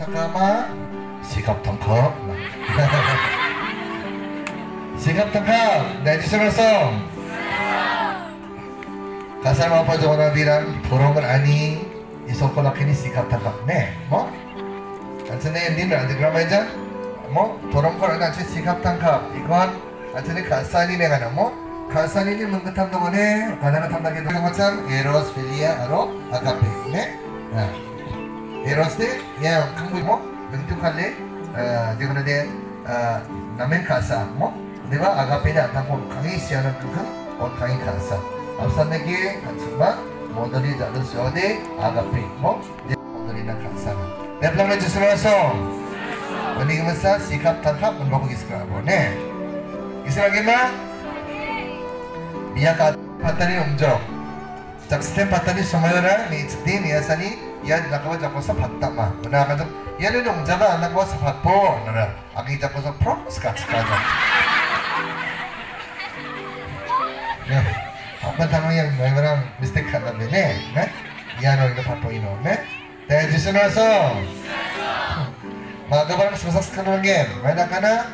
Sama sikap tangkap. sikap tangkap. Dari song. Doon na bilang turungan ani isokolak ini sikap yan din na. Di grama dyan? Mo? Turong ko na si sikap kasali ne ka na mo? kasali ni mengketam 동안에 가나가 탐나게 것처럼 에로스 필리아 아로 아가페 네? 아. 에로스 때 야, 한국 뭐? 능tuk할래? 아, 되거는데 아, 남의 가사 뭐? 내가 아가페에 안타고 강의 시하는 그그 어 강의 가사 앞선에게 하지만 모델이 다른 소대 아가페 뭐? 내 모델이나 가사는 내 플랑에 주스라서 Ini masa sikap 야 잡고 서 봤다마 나 가서 얘는 농자다 안 하고 서 봤고 나라 아기 잡고서 프로스 같이 가자 야 apa tamu yang memang mesti kata ne? Ya no itu ino, ne? Teh jisun aso. Maka barang sebesar sekarang gen, mana kana?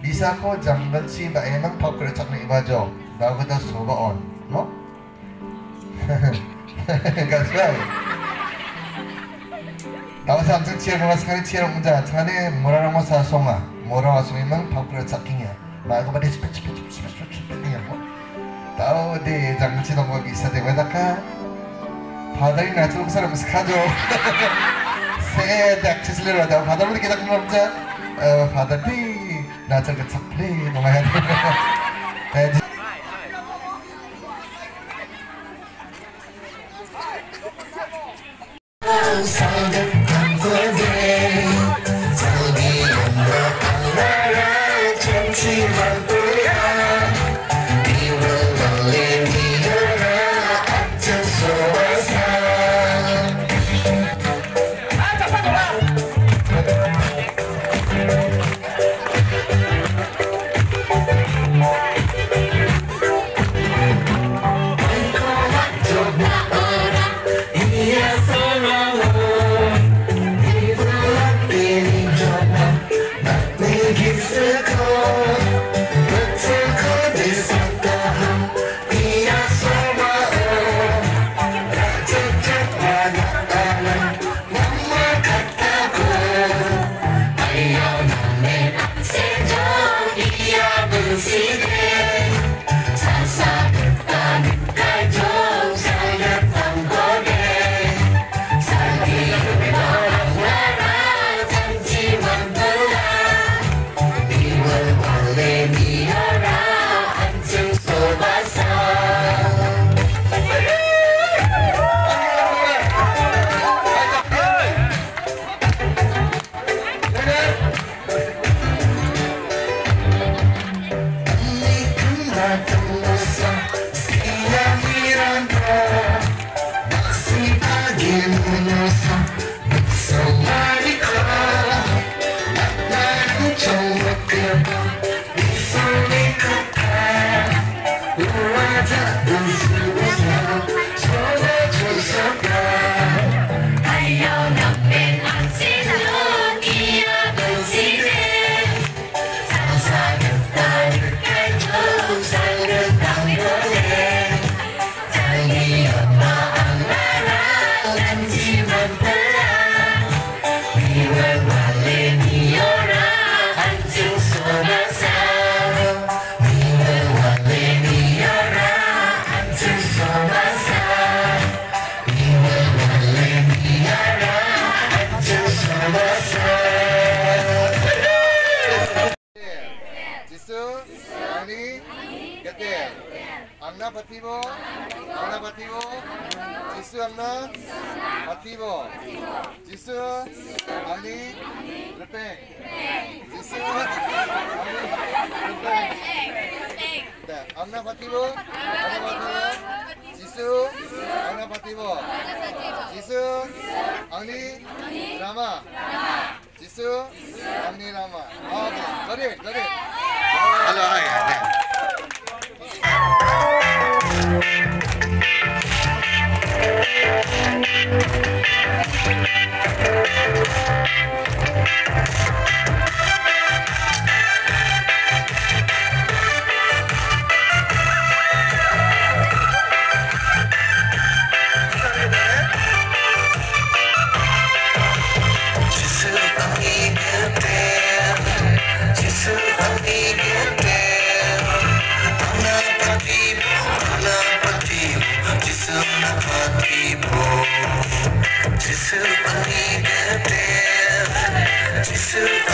Bisa ko jambal si ba emang pop iba ni ibajo, bagus dah on, no? That's right 나와서 암튼 치에로 마스카리 치에로 문자 차네 뭐라는 거 사송아. 뭐라 와송이면 밥 kerja 킹이야 말고 봐 데스 패치 패치 패치 패치 패치 킹이야 뭐 tahu di jangan sih nunggu bisa deh mereka 바다리 나처럼 사람 스카죠. 새 액체슬레로 하다 바다로 kita keluar 바다리 나저 그 착플레이 뭐야 돼 the sound of Gracias. আমি কেতের অন্না পাতিব অন্না পাতিব যিশু অন্না পাতিব যিশু আমি repent যিশু অন্না পাতিব অন্না পাতিব যিশু অন্না পাতিব যিশু অগ্নি রামা যিশু অগ্নি রামা ওকে গরে গরে to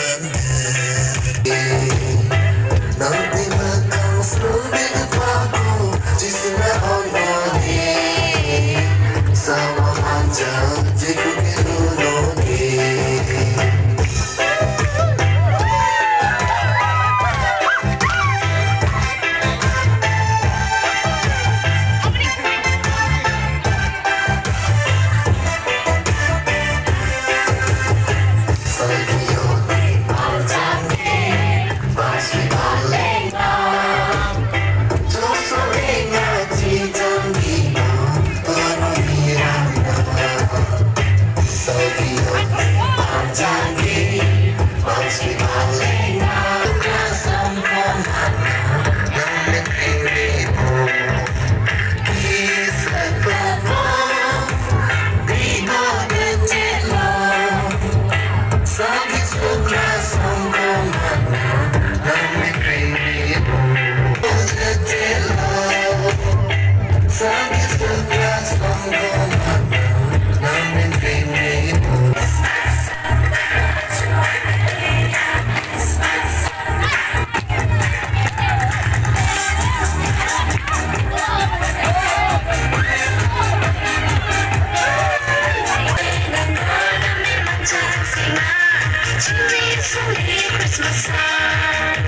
Christmas time.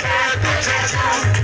God,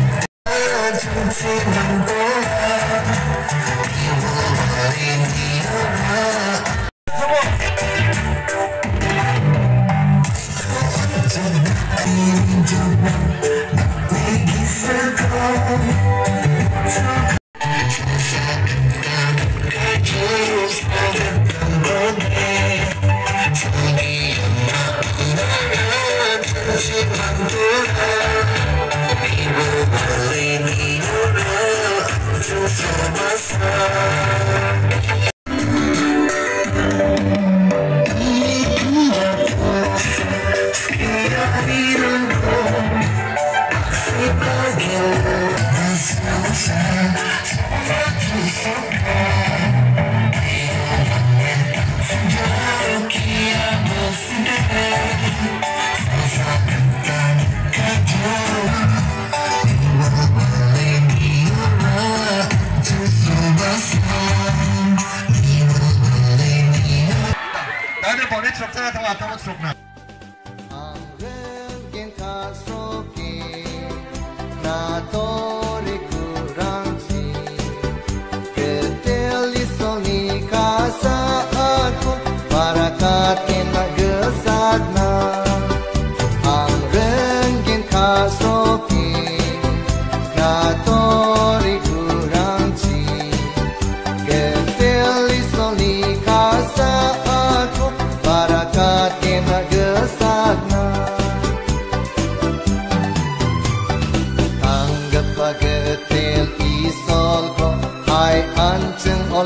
tan chừng o